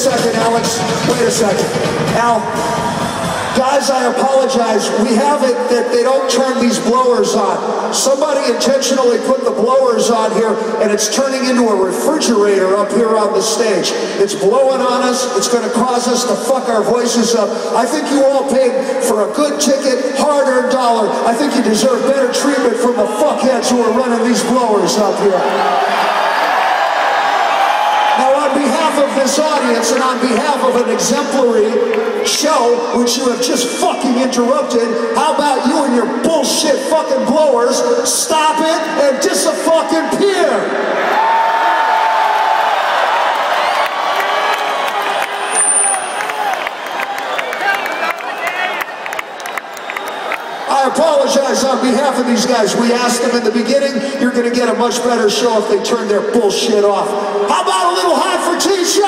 second, Alex. Wait a second. Al, guys, I apologize. We have it that they don't turn these blowers on. Somebody intentionally put the blowers on here, and it's turning into a refrigerator up here on the stage. It's blowing on us. It's going to cause us to fuck our voices up. I think you all paid for a good ticket, hard-earned dollar. I think you deserve better treatment from the fuckheads who are running these blowers up here. This audience and on behalf of an exemplary show, which you have just fucking interrupted, how about you and your bullshit fucking blowers stop it and dis-a-fucking peer? I apologize on behalf of these guys. We asked them in the beginning, you're going to get a much better show if they turn their bullshit off. How about a little Hot for Teacher?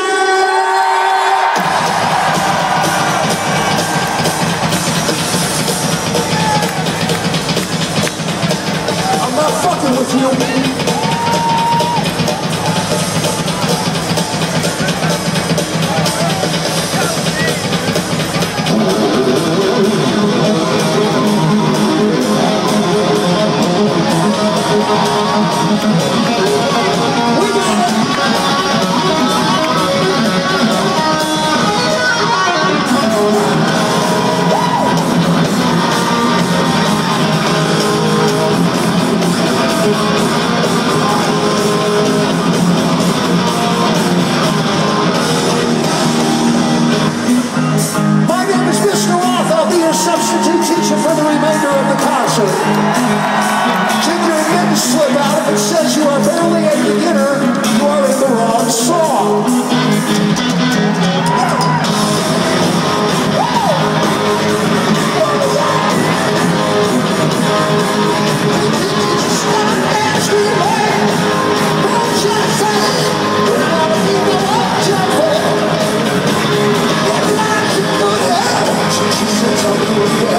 I'm not fucking with you. There's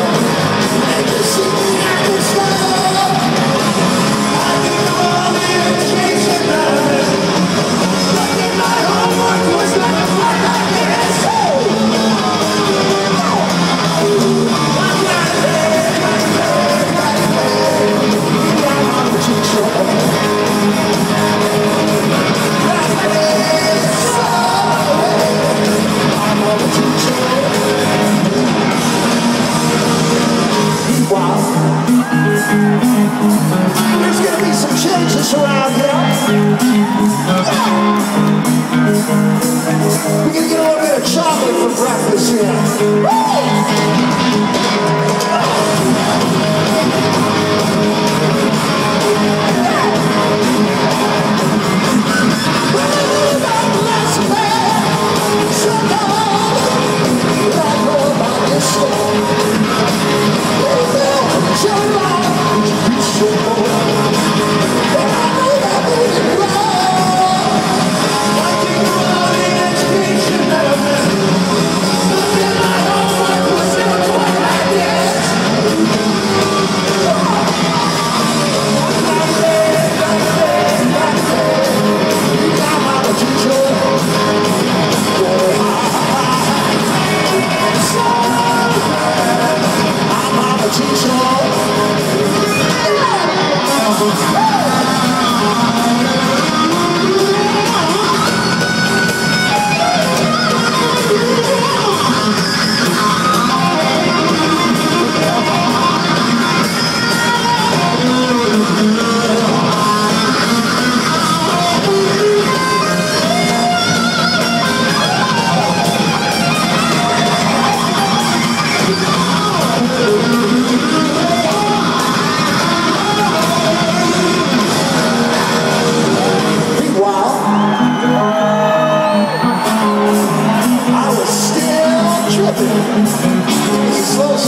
He slows.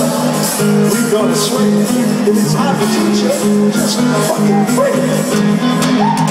We gonna swing. It's hard to teach you, just fucking bring it.